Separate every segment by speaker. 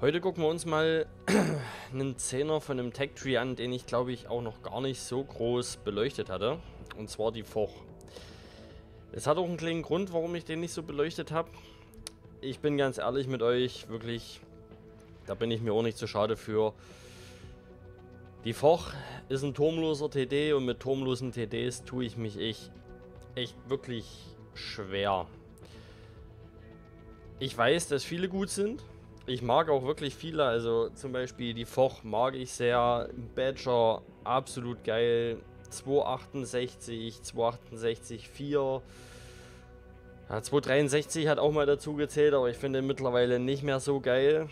Speaker 1: Heute gucken wir uns mal einen Zehner von einem Tech Tree an, den ich glaube ich auch noch gar nicht so groß beleuchtet hatte. Und zwar die Foch. Es hat auch einen kleinen Grund, warum ich den nicht so beleuchtet habe. Ich bin ganz ehrlich mit euch, wirklich, da bin ich mir auch nicht zu schade für. Die Foch ist ein turmloser TD und mit turmlosen TDs tue ich mich echt, echt wirklich schwer. Ich weiß, dass viele gut sind ich mag auch wirklich viele, also zum Beispiel die Foch mag ich sehr, Badger absolut geil, 268, 268, 4. Ja, 263 hat auch mal dazu gezählt, aber ich finde mittlerweile nicht mehr so geil.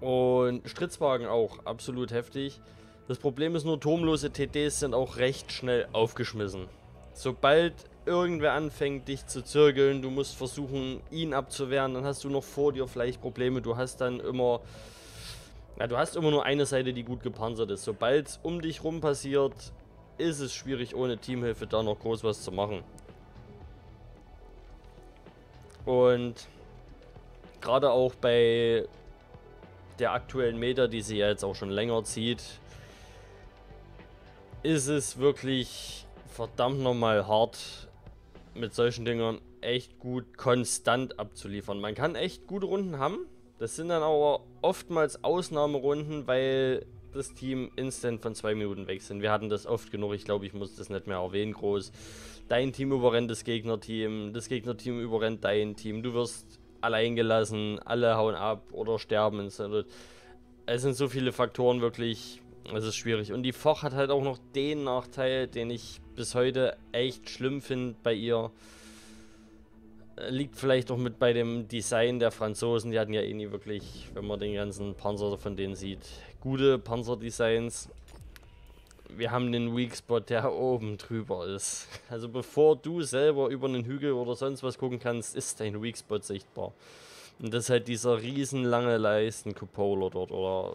Speaker 1: Und Stritzwagen auch, absolut heftig. Das Problem ist nur, turmlose TDs sind auch recht schnell aufgeschmissen. Sobald irgendwer anfängt, dich zu zirkeln, du musst versuchen, ihn abzuwehren, dann hast du noch vor dir vielleicht Probleme. Du hast dann immer. Ja, du hast immer nur eine Seite, die gut gepanzert ist. Sobald es um dich rum passiert, ist es schwierig, ohne Teamhilfe da noch groß was zu machen. Und gerade auch bei der aktuellen Meter, die sie ja jetzt auch schon länger zieht, ist es wirklich verdammt nochmal hart, mit solchen Dingern echt gut konstant abzuliefern. Man kann echt gute Runden haben. Das sind dann aber oftmals Ausnahmerunden, weil das Team instant von zwei Minuten weg sind. Wir hatten das oft genug. Ich glaube, ich muss das nicht mehr erwähnen groß. Dein Team überrennt das Gegnerteam, das Gegnerteam überrennt dein Team. Du wirst allein gelassen, alle hauen ab oder sterben. Es sind so viele Faktoren wirklich, es ist schwierig. Und die Foch hat halt auch noch den Nachteil, den ich bis heute echt schlimm finde bei ihr. Liegt vielleicht auch mit bei dem Design der Franzosen. Die hatten ja eh nie wirklich, wenn man den ganzen Panzer von denen sieht, gute Panzerdesigns. Wir haben den Weak Spot, der oben drüber ist. Also bevor du selber über einen Hügel oder sonst was gucken kannst, ist dein Weak Spot sichtbar. Und das ist halt dieser riesenlange Leisten-Cupola dort oder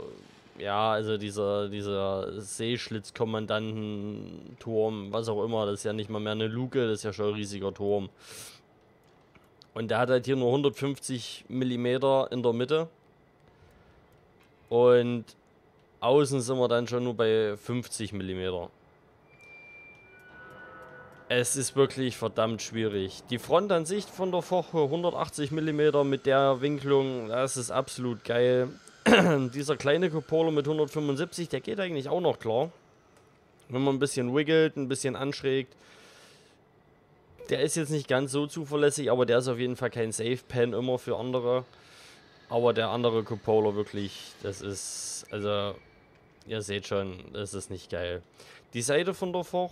Speaker 1: ja, also dieser, dieser Seeschlitzkommandantenturm, was auch immer, das ist ja nicht mal mehr eine Luke, das ist ja schon ein riesiger Turm. Und der hat halt hier nur 150 mm in der Mitte. Und außen sind wir dann schon nur bei 50 mm. Es ist wirklich verdammt schwierig. Die Frontansicht von der Foche 180 mm mit der Winklung, das ist absolut geil. dieser kleine Cupola mit 175, der geht eigentlich auch noch klar. Wenn man ein bisschen wiggelt, ein bisschen anschrägt. Der ist jetzt nicht ganz so zuverlässig, aber der ist auf jeden Fall kein Safe-Pen immer für andere. Aber der andere Cupola wirklich, das ist, also, ihr seht schon, das ist nicht geil. Die Seite von der Foch,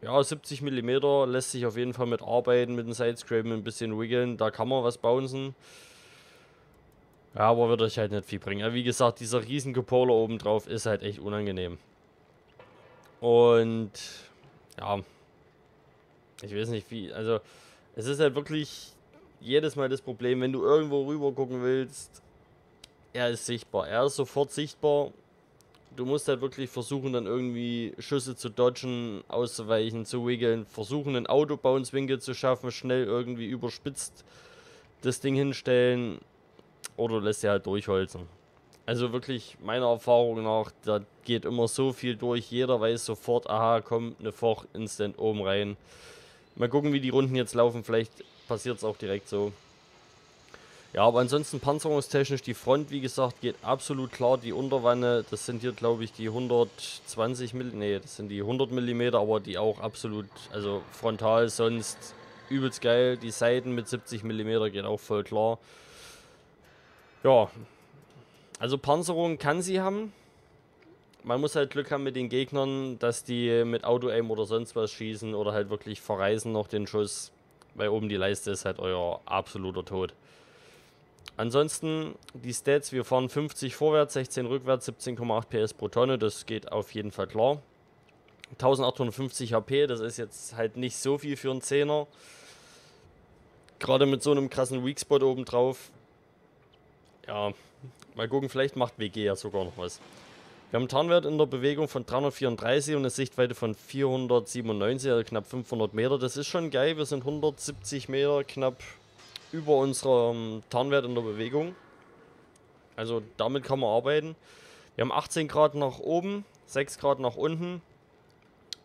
Speaker 1: ja, 70 mm lässt sich auf jeden Fall mit arbeiten, mit dem Sidescrapen ein bisschen wiggeln. Da kann man was bouncen. Ja, aber wird euch halt nicht viel bringen. Ja, wie gesagt, dieser riesen Cupola oben drauf ist halt echt unangenehm. Und ja, ich weiß nicht wie, also es ist halt wirklich jedes Mal das Problem, wenn du irgendwo rüber gucken willst, er ist sichtbar, er ist sofort sichtbar. Du musst halt wirklich versuchen, dann irgendwie Schüsse zu dodgen, auszuweichen, zu wiggeln, versuchen, einen Autobounce-Winkel zu schaffen, schnell irgendwie überspitzt das Ding hinstellen oder lässt sie halt durchholzen. Also wirklich, meiner Erfahrung nach, da geht immer so viel durch. Jeder weiß sofort, aha, kommt eine Foch instant oben rein. Mal gucken, wie die Runden jetzt laufen. Vielleicht passiert es auch direkt so. Ja, aber ansonsten panzerungstechnisch, die Front, wie gesagt, geht absolut klar. Die Unterwanne, das sind hier, glaube ich, die 120 mm, nee, das sind die 100 mm, aber die auch absolut, also frontal sonst übelst geil. Die Seiten mit 70 mm geht auch voll klar. Ja, also Panzerung kann sie haben. Man muss halt Glück haben mit den Gegnern, dass die mit Auto-Aim oder sonst was schießen oder halt wirklich verreisen noch den Schuss, weil oben die Leiste ist halt euer absoluter Tod. Ansonsten die Stats, wir fahren 50 vorwärts, 16 rückwärts, 17,8 PS pro Tonne, das geht auf jeden Fall klar. 1850 HP, das ist jetzt halt nicht so viel für einen Zehner. Gerade mit so einem krassen Weakspot oben drauf ja, mal gucken, vielleicht macht WG ja sogar noch was. Wir haben einen Tarnwert in der Bewegung von 334 und eine Sichtweite von 497, also knapp 500 Meter. Das ist schon geil. Wir sind 170 Meter knapp über unserem Tarnwert in der Bewegung. Also damit kann man arbeiten. Wir haben 18 Grad nach oben, 6 Grad nach unten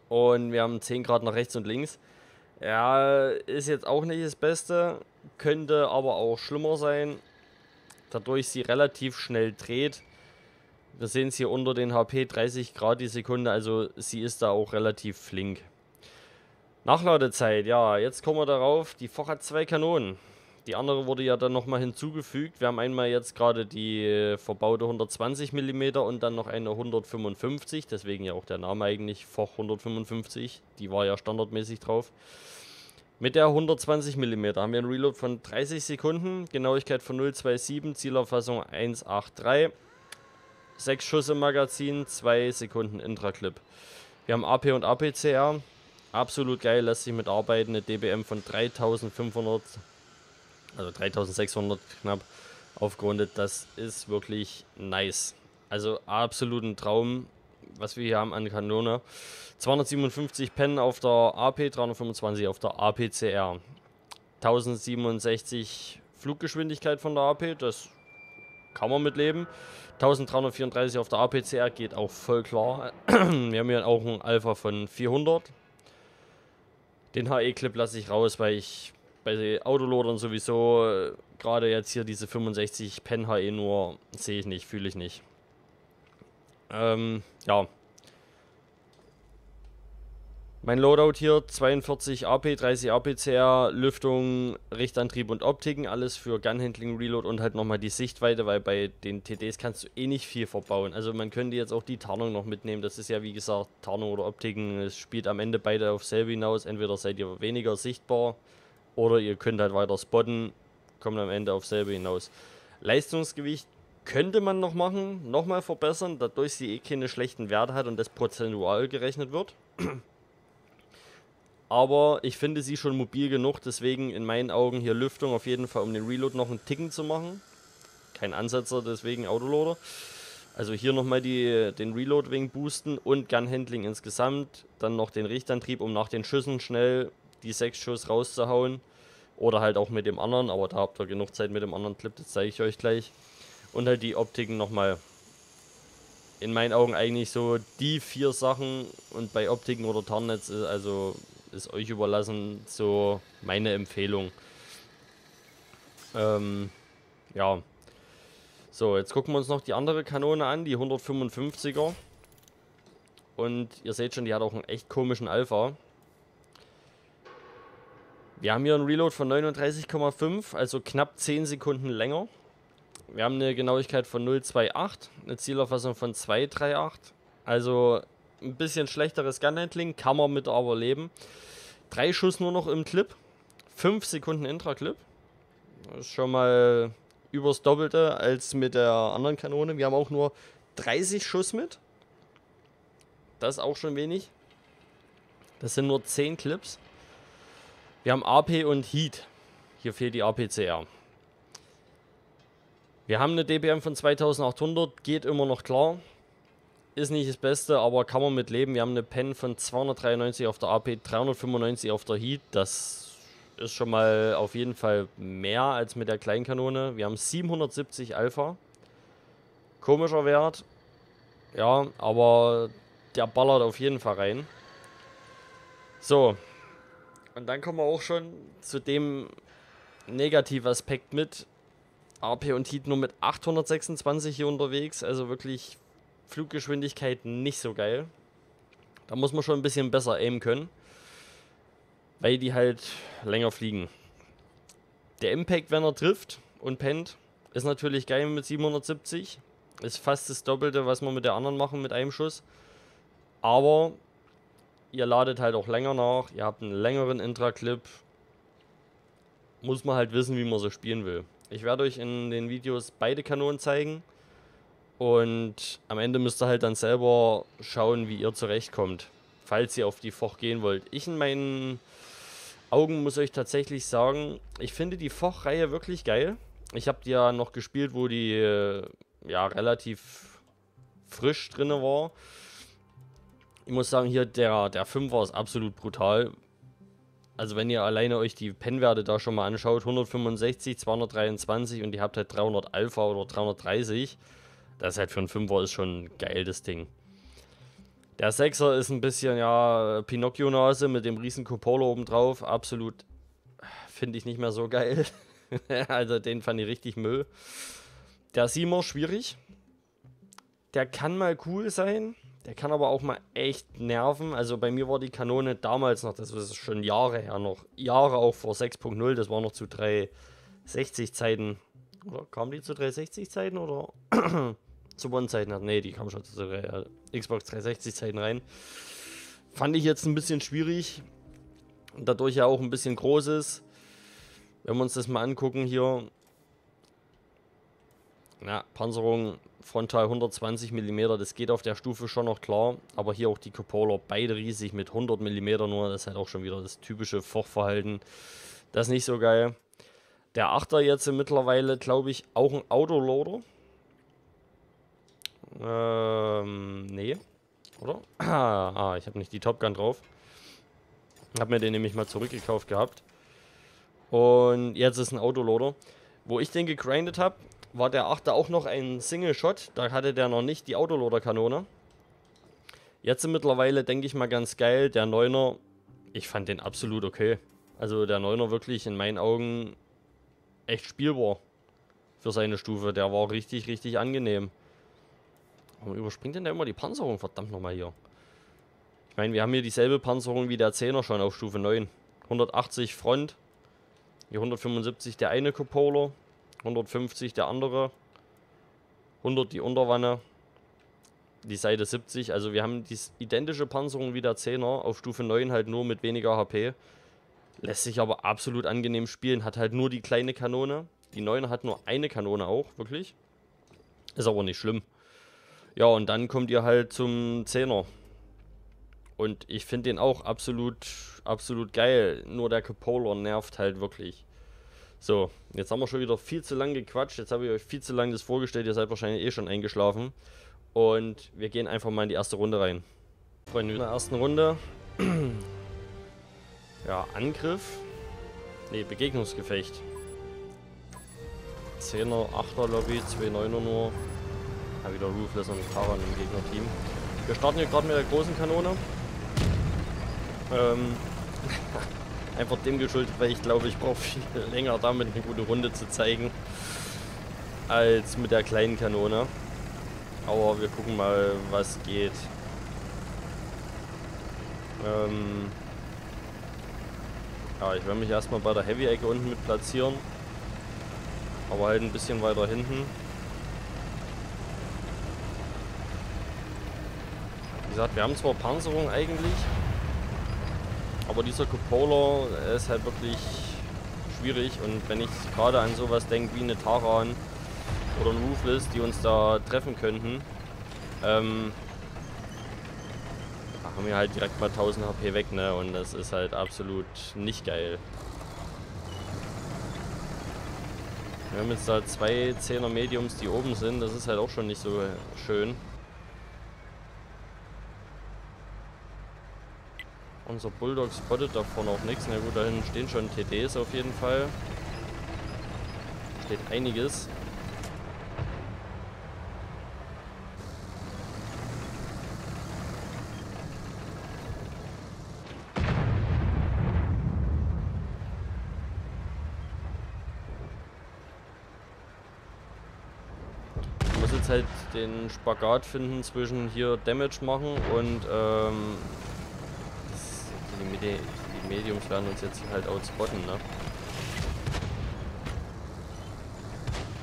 Speaker 1: und wir haben 10 Grad nach rechts und links. Ja, ist jetzt auch nicht das Beste, könnte aber auch schlimmer sein, dadurch sie relativ schnell dreht. Wir sehen es hier unter den HP 30 Grad die Sekunde, also sie ist da auch relativ flink. Nachladezeit, ja, jetzt kommen wir darauf. Die Foch hat zwei Kanonen. Die andere wurde ja dann nochmal hinzugefügt. Wir haben einmal jetzt gerade die verbaute 120 mm und dann noch eine 155, deswegen ja auch der Name eigentlich Foch 155. Die war ja standardmäßig drauf. Mit der 120 mm haben wir einen Reload von 30 Sekunden, Genauigkeit von 0,27, Zielerfassung 1,83, 6 Schuss im Magazin, 2 Sekunden Intraclip. Wir haben AP und APCR, absolut geil, lässt sich mitarbeiten. Eine DBM von 3500, also 3600 knapp aufgerundet. Das ist wirklich nice. Also absolut ein Traum, was wir hier haben an Kanone. 257 Pen auf der AP, 325 auf der APCR. 1067 Fluggeschwindigkeit von der AP, das kann man mitleben. 1334 auf der APCR geht auch voll klar. Wir haben hier auch ein Alpha von 400. Den HE-Clip lasse ich raus, weil ich bei Autolodern sowieso äh, gerade jetzt hier diese 65 Pen HE nur sehe ich nicht, fühle ich nicht. Ähm, ja. Mein Loadout hier 42 AP, 30 APCR, Lüftung, Richtantrieb und Optiken, alles für Gunhandling, Reload und halt nochmal die Sichtweite, weil bei den TDs kannst du eh nicht viel verbauen. Also man könnte jetzt auch die Tarnung noch mitnehmen, das ist ja wie gesagt Tarnung oder Optiken, es spielt am Ende beide auf selbe hinaus, entweder seid ihr weniger sichtbar oder ihr könnt halt weiter spotten, kommt am Ende auf selbe hinaus. Leistungsgewicht könnte man noch machen, nochmal verbessern, dadurch sie eh keine schlechten Werte hat und das prozentual gerechnet wird. Aber ich finde sie schon mobil genug, deswegen in meinen Augen hier Lüftung auf jeden Fall, um den Reload noch einen Ticken zu machen. Kein Ansetzer, deswegen Autoloader. Also hier nochmal den Reload wing boosten und Gun Handling insgesamt. Dann noch den Richtantrieb, um nach den Schüssen schnell die sechs Schuss rauszuhauen. Oder halt auch mit dem anderen, aber da habt ihr genug Zeit mit dem anderen Clip, das zeige ich euch gleich. Und halt die Optiken nochmal. In meinen Augen eigentlich so die vier Sachen und bei Optiken oder Tarnnetz, also ist euch überlassen, so meine Empfehlung. Ähm, ja. So, jetzt gucken wir uns noch die andere Kanone an, die 155er. Und ihr seht schon, die hat auch einen echt komischen Alpha. Wir haben hier einen Reload von 39,5, also knapp 10 Sekunden länger. Wir haben eine Genauigkeit von 0,28, eine Zielerfassung von 2,38. Also ein bisschen schlechteres Gunhandling, kann man mit aber leben. Drei Schuss nur noch im Clip. Fünf Sekunden Intra-Clip. Das ist schon mal übers Doppelte als mit der anderen Kanone. Wir haben auch nur 30 Schuss mit. Das ist auch schon wenig. Das sind nur 10 Clips. Wir haben AP und Heat. Hier fehlt die APCR. Wir haben eine DBM von 2800, geht immer noch klar. Ist nicht das Beste, aber kann man mit leben. Wir haben eine Pen von 293 auf der AP, 395 auf der Heat. Das ist schon mal auf jeden Fall mehr als mit der Kleinkanone. Wir haben 770 Alpha. Komischer Wert. Ja, aber der ballert auf jeden Fall rein. So. Und dann kommen wir auch schon zu dem Negativaspekt mit. AP und Heat nur mit 826 hier unterwegs. Also wirklich Fluggeschwindigkeit nicht so geil. Da muss man schon ein bisschen besser aimen können. Weil die halt länger fliegen. Der Impact, wenn er trifft und pennt, ist natürlich geil mit 770. Ist fast das Doppelte, was wir mit der anderen machen mit einem Schuss. Aber ihr ladet halt auch länger nach. Ihr habt einen längeren Intra-Clip. Muss man halt wissen, wie man so spielen will. Ich werde euch in den Videos beide Kanonen zeigen. Und am Ende müsst ihr halt dann selber schauen, wie ihr zurechtkommt, falls ihr auf die Foch gehen wollt. Ich in meinen Augen muss euch tatsächlich sagen, ich finde die Foch-Reihe wirklich geil. Ich habe die ja noch gespielt, wo die äh, ja relativ frisch drin war. Ich muss sagen, hier der, der 5er ist absolut brutal. Also wenn ihr alleine euch die Pennwerte da schon mal anschaut, 165, 223 und ihr habt halt 300 Alpha oder 330, das ist halt für einen 5er ist schon geil, das Ding. Der 6er ist ein bisschen, ja, Pinocchio-Nase mit dem riesen Cupola oben drauf. Absolut, finde ich nicht mehr so geil. also den fand ich richtig Müll. Der 7er schwierig. Der kann mal cool sein. Der kann aber auch mal echt nerven. Also bei mir war die Kanone damals noch, das ist schon Jahre her noch, Jahre auch vor 6.0, das war noch zu 360 Zeiten. Oder kam die zu 360 Zeiten oder zu One-Zeiten? Nee, die kam schon zu äh, Xbox 360 Zeiten rein. Fand ich jetzt ein bisschen schwierig. Dadurch ja auch ein bisschen groß ist. Wenn wir uns das mal angucken hier. Ja, Panzerung frontal 120 mm, das geht auf der Stufe schon noch klar, aber hier auch die Cupola, beide riesig mit 100 mm nur, das ist halt auch schon wieder das typische Fochverhalten. Das ist nicht so geil. Der Achter jetzt mittlerweile, glaube ich, auch ein Autoloader. Ähm, nee. Oder? Ah, ich habe nicht die Top Gun drauf. Habe mir den nämlich mal zurückgekauft gehabt. Und jetzt ist ein Autoloader. Wo ich den gegrindet habe, war der 8. auch noch ein Single-Shot. Da hatte der noch nicht die Autoloader-Kanone. Jetzt mittlerweile denke ich mal ganz geil. Der 9er, ich fand den absolut okay. Also der 9er wirklich in meinen Augen echt spielbar für seine Stufe. Der war richtig, richtig angenehm. Warum überspringt denn der immer die Panzerung? Verdammt nochmal hier. Ich meine, wir haben hier dieselbe Panzerung wie der 10er schon auf Stufe 9. 180 Front. Hier 175 der eine Cupola. 150 der andere, 100 die Unterwanne, die Seite 70. Also wir haben die identische Panzerung wie der 10er, auf Stufe 9 halt nur mit weniger HP. Lässt sich aber absolut angenehm spielen, hat halt nur die kleine Kanone. Die 9er hat nur eine Kanone auch, wirklich. Ist aber nicht schlimm. Ja, und dann kommt ihr halt zum 10er. Und ich finde den auch absolut, absolut geil. Nur der Cupola nervt halt wirklich. So, jetzt haben wir schon wieder viel zu lang gequatscht. Jetzt habe ich euch viel zu lang das vorgestellt. Ihr seid wahrscheinlich eh schon eingeschlafen. Und wir gehen einfach mal in die erste Runde rein. Freunde, in der ersten Runde. ja, Angriff. Ne, Begegnungsgefecht. 10er, 8er Lobby, 2 9er nur. Ja, wieder Roofless und Taran im Gegnerteam. Wir starten hier gerade mit der großen Kanone. Ähm. Einfach dem geschuldet, weil ich glaube, ich brauche viel länger damit eine gute Runde zu zeigen, als mit der kleinen Kanone. Aber wir gucken mal, was geht. Ähm ja, ich werde mich erstmal bei der Heavy-Ecke unten mit platzieren. Aber halt ein bisschen weiter hinten. Wie gesagt, wir haben zwar Panzerung eigentlich, aber dieser Cupola ist halt wirklich schwierig und wenn ich gerade an sowas denke wie eine Taran oder ein Roofless, die uns da treffen könnten, ähm, haben wir halt direkt mal 1000 HP weg, ne? Und das ist halt absolut nicht geil. Wir haben jetzt da zwei 10er Mediums, die oben sind. Das ist halt auch schon nicht so schön. Unser Bulldog spottet davon auch nichts. Na gut, da hinten stehen schon TDs auf jeden Fall. Steht einiges. Muss jetzt halt den Spagat finden zwischen hier Damage machen und ähm, Medi die Mediums werden uns jetzt halt outspotten, ne?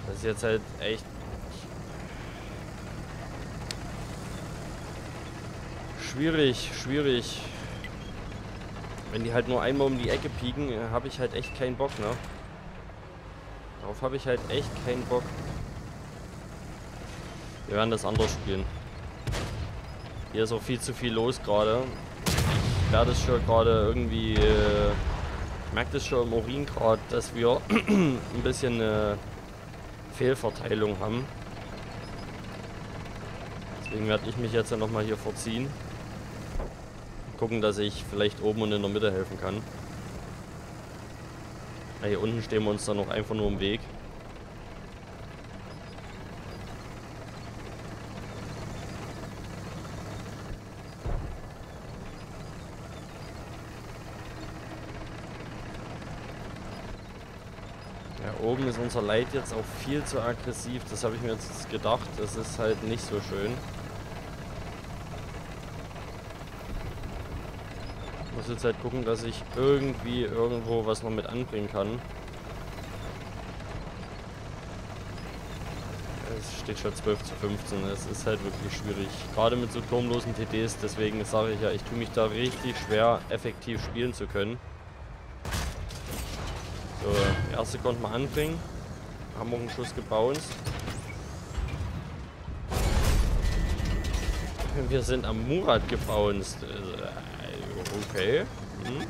Speaker 1: Das ist jetzt halt echt schwierig, schwierig. Wenn die halt nur einmal um die Ecke pieken, äh, habe ich halt echt keinen Bock, ne? Darauf habe ich halt echt keinen Bock. Wir werden das anders spielen. Hier ist auch viel zu viel los gerade werde es schon gerade irgendwie, äh, merkt es schon im Urin gerade, dass wir ein bisschen eine Fehlverteilung haben. Deswegen werde ich mich jetzt ja nochmal hier verziehen. Gucken, dass ich vielleicht oben und in der Mitte helfen kann. Hier unten stehen wir uns dann noch einfach nur im Weg. Ja, oben ist unser Light jetzt auch viel zu aggressiv. Das habe ich mir jetzt gedacht. Das ist halt nicht so schön. muss jetzt halt gucken, dass ich irgendwie irgendwo was noch mit anbringen kann. Es steht schon 12 zu 15. Es ist halt wirklich schwierig. Gerade mit so turmlosen TDs. Deswegen sage ich ja, ich tue mich da richtig schwer, effektiv spielen zu können. So, erste konnte man anbringen. Haben wir einen Schuss gebounced. Wir sind am Murat gebounced. Okay. Hm.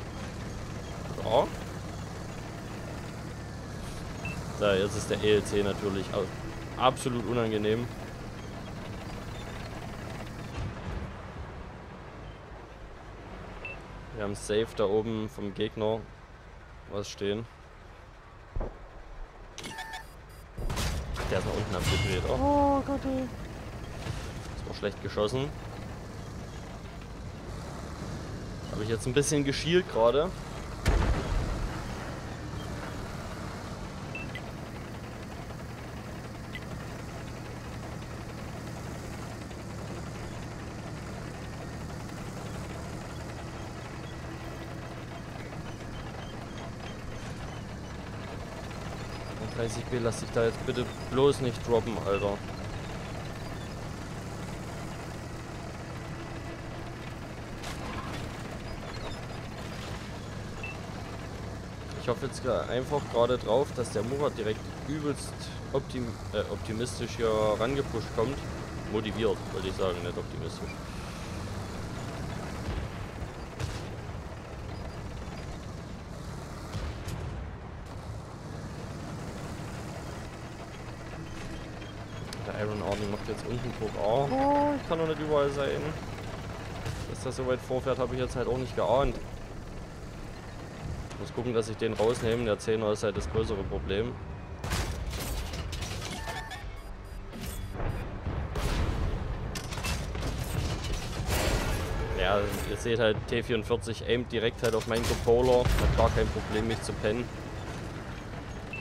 Speaker 1: Ja. So, jetzt ist der ELC natürlich absolut unangenehm. Wir haben Safe da oben vom Gegner was stehen. Der ist nach unten abgedreht. Oh Gott, ey. Das war schlecht geschossen. Habe ich jetzt ein bisschen geschielt gerade. Und 30B lass dich da jetzt bitte bloß nicht droppen, Alter. Ich hoffe jetzt einfach gerade drauf, dass der Murat direkt übelst optim äh, optimistisch hier rangepusht kommt. Motiviert, wollte ich sagen, nicht optimistisch. Der Iron Army macht jetzt unten Druck. Oh, ich kann doch nicht überall sein. Dass das so weit vorfährt, habe ich jetzt halt auch nicht geahnt. Muss gucken, dass ich den rausnehme. Der 10er ist halt das größere Problem. Ja, ihr seht halt, T44 aimt direkt halt auf meinen Controller. Hat gar kein Problem, mich zu pennen.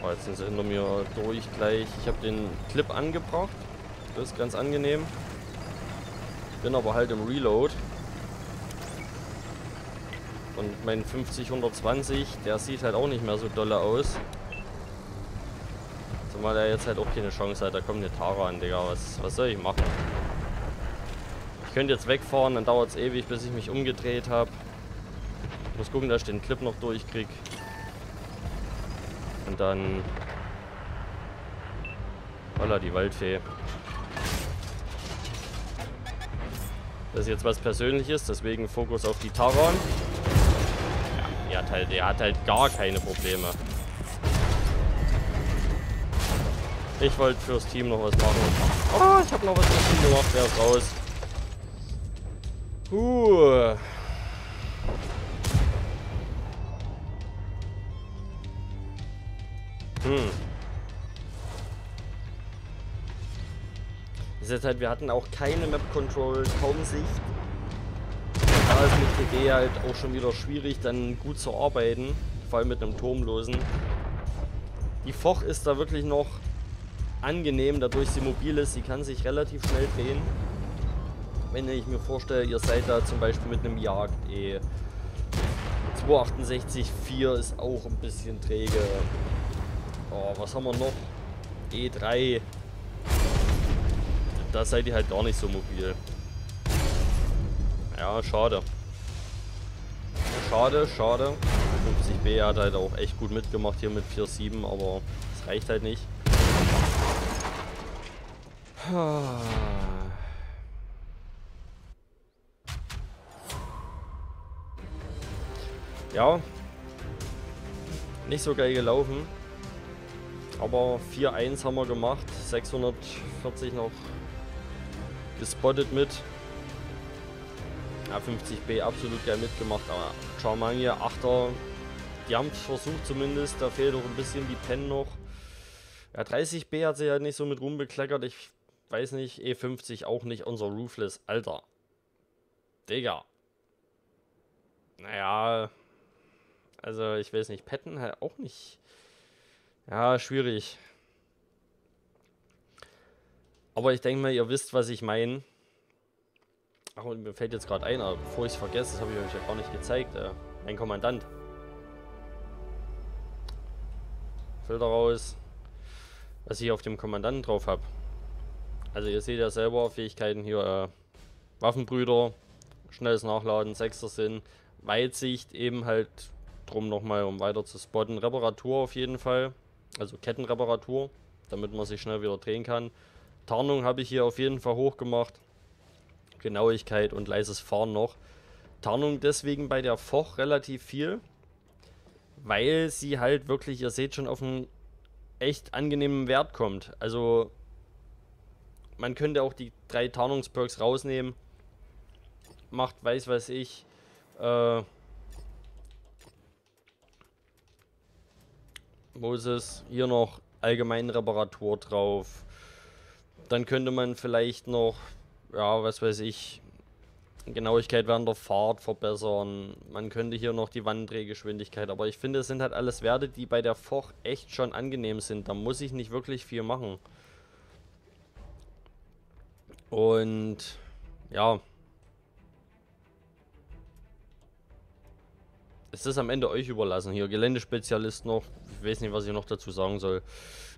Speaker 1: Oh, jetzt sind sie hinter mir durch gleich. Ich habe den Clip angebracht. Das ist ganz angenehm. Bin aber halt im Reload. Und mein 50-120, der sieht halt auch nicht mehr so dolle aus. Zumal er jetzt halt auch keine Chance hat. Da kommt eine Tara an, Digga. Was, was soll ich machen? Ich könnte jetzt wegfahren, dann dauert es ewig, bis ich mich umgedreht habe. Ich muss gucken, dass ich den Clip noch durchkrieg. Und dann... Holla, die Waldfee. Das ist jetzt was Persönliches, deswegen Fokus auf die Taran. Der hat halt, der hat halt gar keine Probleme. Ich wollte fürs Team noch was machen. Oh, ich habe noch was fürs Team gemacht. Der ist raus. Puh. Hm. Das ist halt, wir hatten auch keine Map Control, kaum Sicht da ist mit TD halt auch schon wieder schwierig, dann gut zu arbeiten. Vor allem mit einem Turmlosen. Die Foch ist da wirklich noch angenehm, dadurch sie mobil ist. Sie kann sich relativ schnell drehen. Wenn ich mir vorstelle, ihr seid da zum Beispiel mit einem Jagd E. 268 4 ist auch ein bisschen träge. Oh, was haben wir noch? E3. Da seid ihr halt gar nicht so mobil. Ja, schade. Schade, schade. 50B hat halt auch echt gut mitgemacht hier mit 4-7, aber es reicht halt nicht. Ja, nicht so geil gelaufen. Aber 4-1 haben wir gemacht, 640 noch gespottet mit. Ja, 50B absolut geil mitgemacht, aber Charmania 8er die haben es versucht zumindest. Da fehlt auch ein bisschen die Pen noch. Ja, 30B hat sich halt nicht so mit Ruhm bekleckert. Ich weiß nicht. E50 auch nicht. Unser Roofless. Alter. Digga. Naja. Also, ich weiß nicht. Petten halt auch nicht. Ja, schwierig. Aber ich denke mal, ihr wisst, was ich meine. Ach, und mir fällt jetzt gerade ein, aber bevor ich es vergesse, das habe ich euch ja gar nicht gezeigt. Äh, mein Kommandant. Filter raus. Was ich auf dem Kommandanten drauf habe. Also ihr seht ja selber Fähigkeiten hier. Äh, Waffenbrüder, schnelles Nachladen, sechster Sinn, Weitsicht eben halt drum nochmal, um weiter zu spotten. Reparatur auf jeden Fall. Also Kettenreparatur, damit man sich schnell wieder drehen kann. Tarnung habe ich hier auf jeden Fall hoch gemacht. Genauigkeit und leises Fahren noch. Tarnung deswegen bei der Foch relativ viel, weil sie halt wirklich, ihr seht schon, auf einen echt angenehmen Wert kommt. Also man könnte auch die drei Tarnungsperks rausnehmen. Macht, weiß was ich, äh, Moses, hier noch allgemeine Reparatur drauf. Dann könnte man vielleicht noch, ja, was weiß ich, Genauigkeit während der Fahrt verbessern. Man könnte hier noch die Wanddrehgeschwindigkeit, aber ich finde, es sind halt alles Werte, die bei der Foch echt schon angenehm sind. Da muss ich nicht wirklich viel machen. Und ja. Es ist am Ende euch überlassen. Hier Geländespezialist noch. Ich weiß nicht, was ich noch dazu sagen soll.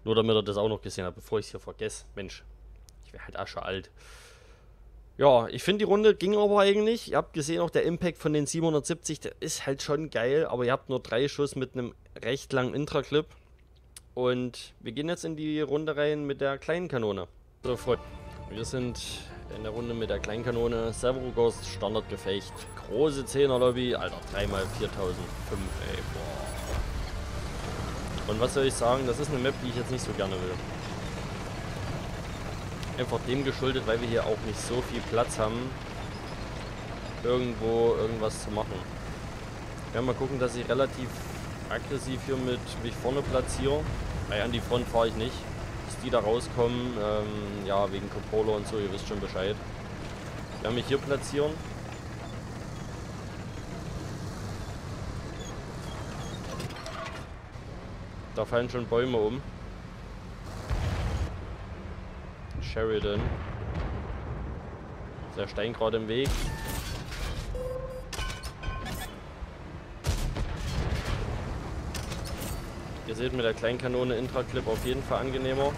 Speaker 1: Nur damit ihr das auch noch gesehen habt, bevor ich es hier vergesse. Mensch, wäre halt asche alt. Ja, ich finde die Runde ging aber eigentlich. Ihr habt gesehen, auch der Impact von den 770, der ist halt schon geil, aber ihr habt nur drei Schuss mit einem recht langen Intraclip. Und wir gehen jetzt in die Runde rein mit der kleinen Kanone. So, Freunde, wir sind in der Runde mit der kleinen Kanone. Servo Ghost, Standardgefecht, große 10er Lobby, Alter, 3x4005, ey, boah. Und was soll ich sagen, das ist eine Map, die ich jetzt nicht so gerne will. Einfach dem geschuldet, weil wir hier auch nicht so viel Platz haben, irgendwo irgendwas zu machen. Wir werden mal gucken, dass ich relativ aggressiv hier mit mich vorne platziere. Weil an die Front fahre ich nicht. Bis die da rauskommen, ähm, ja, wegen Cupola und so, ihr wisst schon Bescheid. Ich werde mich hier platzieren. Da fallen schon Bäume um. Sheridan. Der Stein gerade im Weg. Ihr seht mit der Kleinkanone Intraclip auf jeden Fall angenehmer.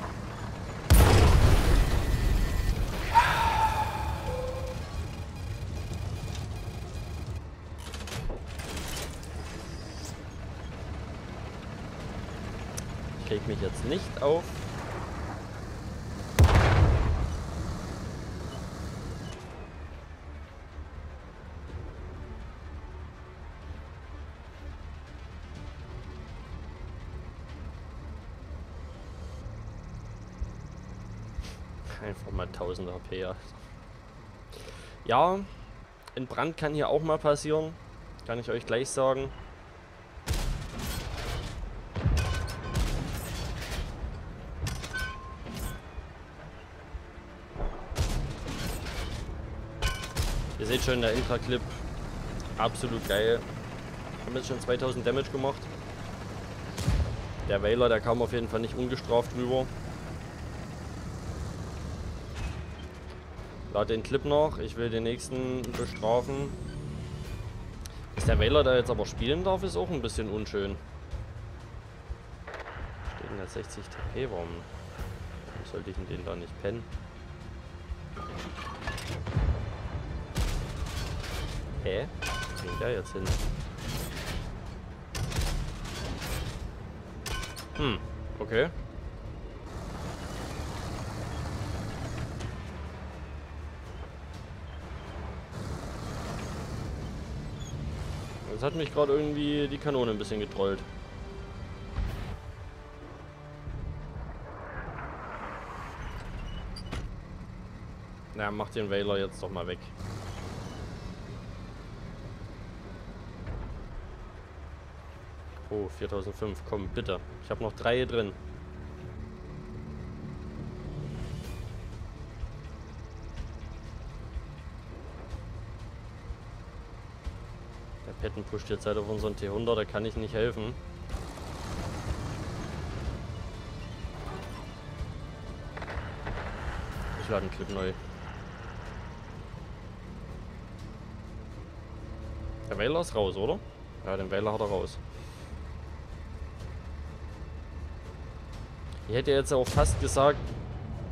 Speaker 1: Ich krieg mich jetzt nicht auf. 1000 HP. Ja. ja, ein Brand kann hier auch mal passieren. Kann ich euch gleich sagen. Ihr seht schon, der Intra-Clip absolut geil. Haben jetzt schon 2000 Damage gemacht. Der Wailer, der kam auf jeden Fall nicht ungestraft rüber. Lade den Clip noch. Ich will den nächsten bestrafen. Dass der Wähler da jetzt aber spielen darf, ist auch ein bisschen unschön. Steht denn 60 TP? Warum, warum sollte ich denn den da nicht pennen? Hä? Wo ging der jetzt hin? Hm, okay. Das hat mich gerade irgendwie die Kanone ein bisschen getrollt. Na, mach den Wailer jetzt doch mal weg. Oh, 4005, komm, bitte. Ich habe noch drei drin. Pusht jetzt halt auf unseren T100, da kann ich nicht helfen. Ich lade einen Clip neu. Der Wähler ist raus, oder? Ja, den Wähler hat er raus. Ich hätte jetzt auch fast gesagt,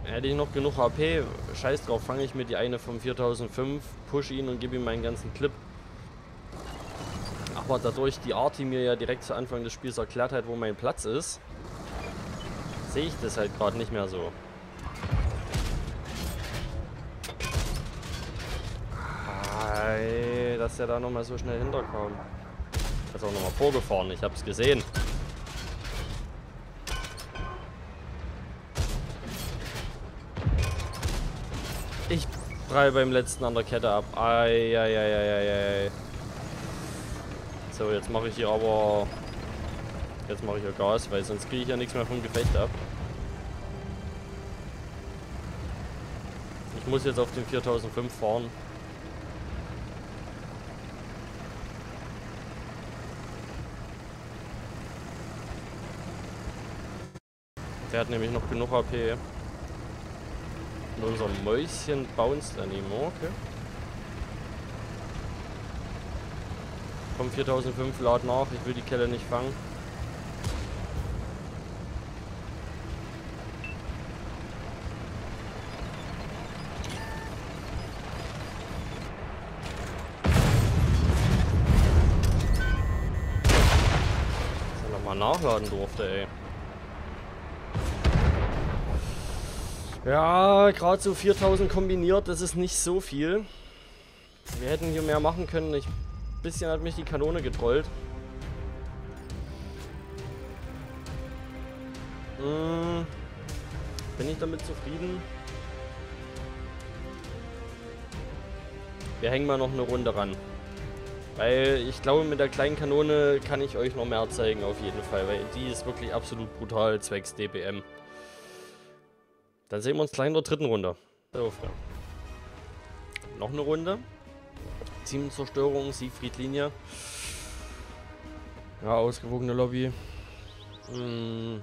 Speaker 1: hätte ich noch genug HP, scheiß drauf, fange ich mir die eine vom 4005, push ihn und gebe ihm meinen ganzen Clip. Aber dadurch die Arti mir ja direkt zu Anfang des Spiels erklärt hat, wo mein Platz ist, sehe ich das halt gerade nicht mehr so. Ei, dass der da nochmal so schnell hinterkam. Er ist auch nochmal vorgefahren, ich hab's gesehen. Ich prall beim letzten an der Kette ab. Ei, ei, ei, ei, ei, So, jetzt mache ich hier aber... Jetzt mache ich hier Gas, weil sonst kriege ich ja nichts mehr vom Gefecht ab. Ich muss jetzt auf den 4005 fahren. Der hat nämlich noch genug AP. Und unser Mäuschen bounced anymore, okay. Komm 4005 lad nach, ich will die Kelle nicht fangen. Dass er nochmal nachladen durfte, ey. Ja, gerade so 4000 kombiniert, das ist nicht so viel. Wir hätten hier mehr machen können. Ein bisschen hat mich die Kanone getrollt. Hm, bin ich damit zufrieden? Wir hängen mal noch eine Runde ran. Weil ich glaube, mit der kleinen Kanone kann ich euch noch mehr zeigen auf jeden Fall. Weil die ist wirklich absolut brutal zwecks DPM. Dann sehen wir uns gleich in der dritten Runde. Noch eine Runde. Teamzerstörung, Siegfried-Linie. Ja, ausgewogene Lobby. Hm.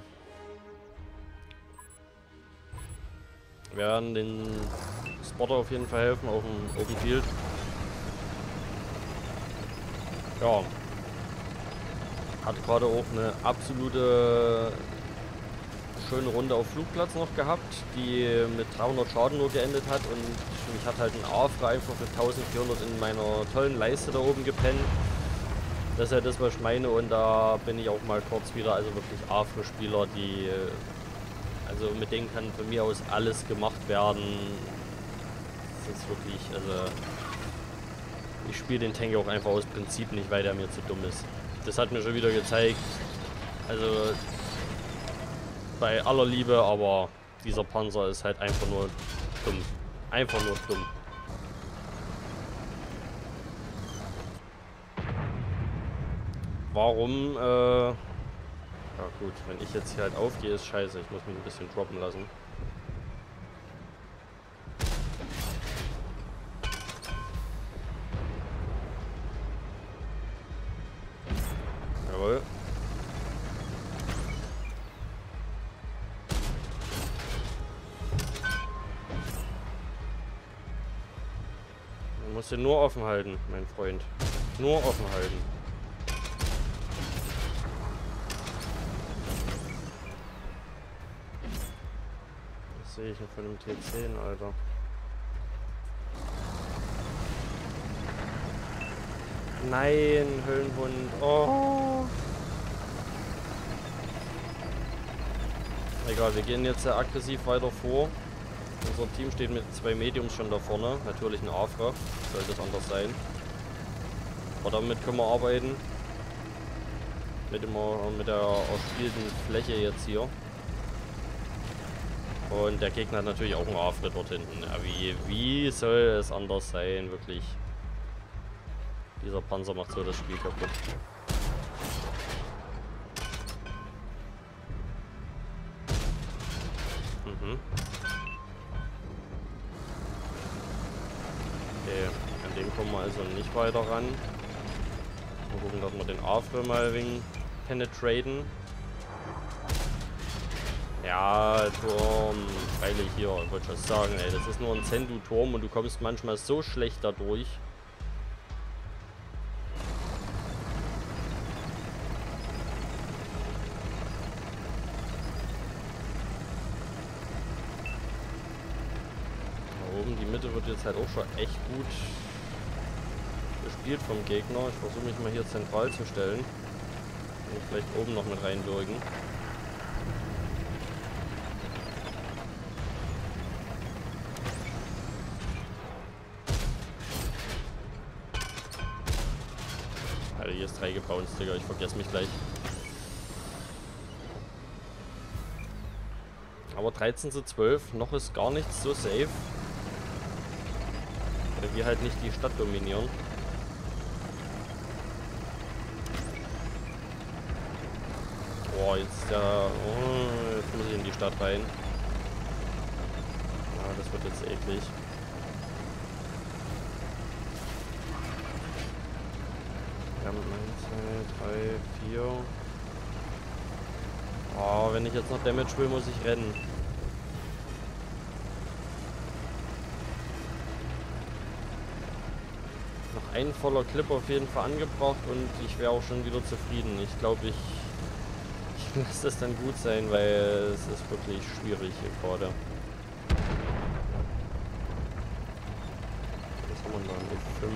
Speaker 1: Wir werden den Spotter auf jeden Fall helfen auf dem Open Field. Ja. Hatte gerade auch eine absolute schöne Runde auf Flugplatz noch gehabt, die mit 300 Schaden nur geendet hat und mich hat halt ein Afra einfach mit 1400 in meiner tollen Leiste da oben gepennt. Das ist ja das, was ich meine und da bin ich auch mal kurz wieder, also wirklich Afra-Spieler, die, also mit denen kann von mir aus alles gemacht werden. Das ist wirklich, also ich spiele den Tank auch einfach aus Prinzip nicht, weil der mir zu dumm ist. Das hat mir schon wieder gezeigt, also bei aller Liebe, aber dieser Panzer ist halt einfach nur dumm. Einfach nur dumm. Warum, äh... Ja gut, wenn ich jetzt hier halt aufgehe, ist scheiße. Ich muss mich ein bisschen droppen lassen. Offen halten, mein Freund. Nur offen halten. Was sehe ich denn von dem T10, Alter? Nein, Höllenhund. Oh. Egal, wir gehen jetzt sehr aggressiv weiter vor. Unser Team steht mit zwei Mediums schon da vorne. Natürlich ein Afra. Sollte es anders sein. Aber damit können wir arbeiten. Mit, immer, mit der erspielten Fläche jetzt hier. Und der Gegner hat natürlich auch einen Afra dort hinten. Ja, wie, wie soll es anders sein? Wirklich. Dieser Panzer macht so das Spiel kaputt. Weiter ran. Mal gucken, dass wir den Afro mal ein wenig penetraten. Ja, Turm. Freilich hier, wollte ich was sagen, ey. Das ist nur ein Zendu-Turm und du kommst manchmal so schlecht dadurch. Da oben die Mitte wird jetzt halt auch schon echt gut gespielt vom Gegner. Ich versuche mich mal hier zentral zu stellen. Und vielleicht oben noch mit reinwirken. Alter, hier ist drei gebounced, Digga. Ich vergesse mich gleich. Aber 13 zu 12, noch ist gar nichts so safe. Weil wir halt nicht die Stadt dominieren. Boah, jetzt der... Oh, jetzt muss ich in die Stadt rein. Ja, das wird jetzt eklig. Wir haben 1, 2, 3, 4. Oh, wenn ich jetzt noch Damage will, muss ich rennen. Noch ein voller Clip auf jeden Fall angebracht und ich wäre auch schon wieder zufrieden. Ich glaube, ich, ich lasse das dann gut sein, weil es ist wirklich schwierig hier gerade. Was haben wir da? Eine 5.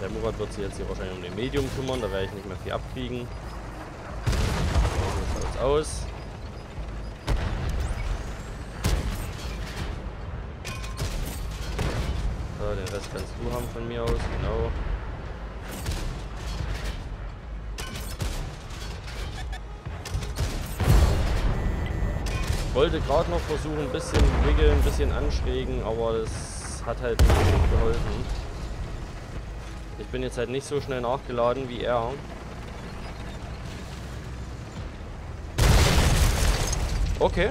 Speaker 1: Der Murat wird sich jetzt hier wahrscheinlich um den Medium kümmern, da werde ich nicht mehr viel abkriegen. So schaut's aus. So, den Rest kannst du haben von mir aus, genau. Wollte gerade noch versuchen, ein bisschen wickeln, ein bisschen anschrägen, aber das hat halt nicht geholfen. Ich bin jetzt halt nicht so schnell nachgeladen wie er. Okay.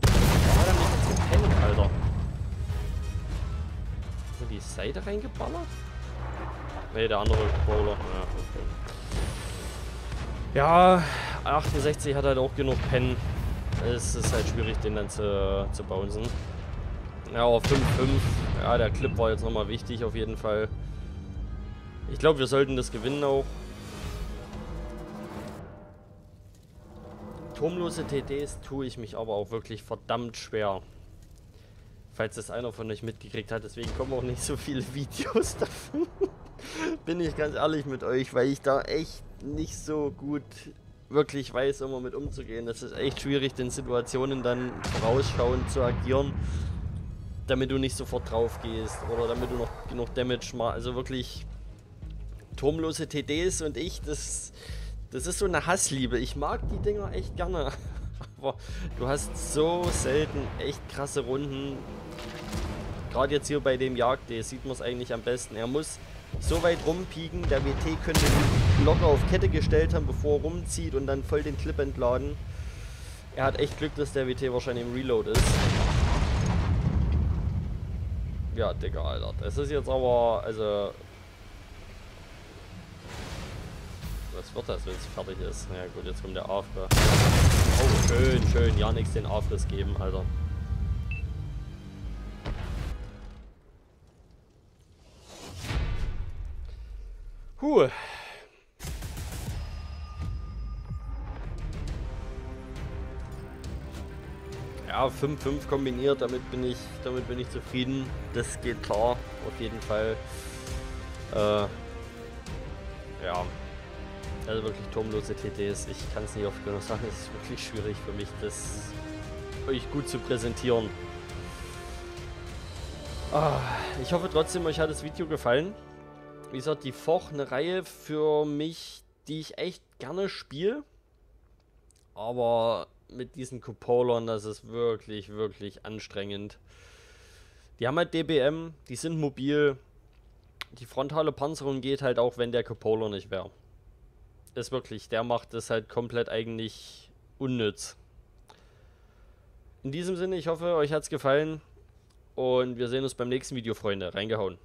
Speaker 1: Da hat er mich jetzt gepennt, Alter. Nur die Seite reingeballert? Ne, der andere Bowler. Ja, okay. Ja, 68 hat halt auch genug Pen. Es ist halt schwierig, den dann zu, zu bouncen. Ja, auf 5-5. Ja, der Clip war jetzt nochmal wichtig auf jeden Fall. Ich glaube, wir sollten das gewinnen auch. Turmlose TDs tue ich mich aber auch wirklich verdammt schwer. Falls das einer von euch mitgekriegt hat, deswegen kommen auch nicht so viele Videos davon. Bin ich ganz ehrlich mit euch, weil ich da echt nicht so gut wirklich weiß, immer mit umzugehen. Das ist echt schwierig, den Situationen dann vorausschauend zu agieren, damit du nicht sofort drauf gehst oder damit du noch genug Damage machst. Also wirklich turmlose TDs und ich, das, das ist so eine Hassliebe. Ich mag die Dinger echt gerne. Aber du hast so selten echt krasse Runden. Gerade jetzt hier bei dem Jagd, sieht man es eigentlich am besten. Er muss so weit rumpieken, der WT könnte ihn locker auf Kette gestellt haben, bevor er rumzieht und dann voll den Clip entladen. Er hat echt Glück, dass der WT wahrscheinlich im Reload ist. Ja, Digga, Alter. Das ist jetzt aber, also... Was wird das, wenn es fertig ist? Na ja, gut, jetzt kommt der Afre. Oh, schön, schön. Ja, nichts den Afriss geben, Alter. Huh. Ja, 5-5 kombiniert, damit bin ich, damit bin ich zufrieden. Das geht klar, auf jeden Fall. Äh, ja, also wirklich turmlose TTs. Ich kann es nicht oft genug sagen, es ist wirklich schwierig für mich, das euch gut zu präsentieren. Ah, ich hoffe trotzdem, euch hat das Video gefallen. Wie gesagt, die Foch eine Reihe für mich, die ich echt gerne spiele. Aber mit diesen Cupolern, das ist wirklich, wirklich anstrengend. Die haben halt DBM, die sind mobil. Die frontale Panzerung geht halt auch, wenn der Cupola nicht wäre. Ist wirklich, der macht das halt komplett eigentlich unnütz. In diesem Sinne, ich hoffe, euch hat es gefallen. Und wir sehen uns beim nächsten Video, Freunde. Reingehauen.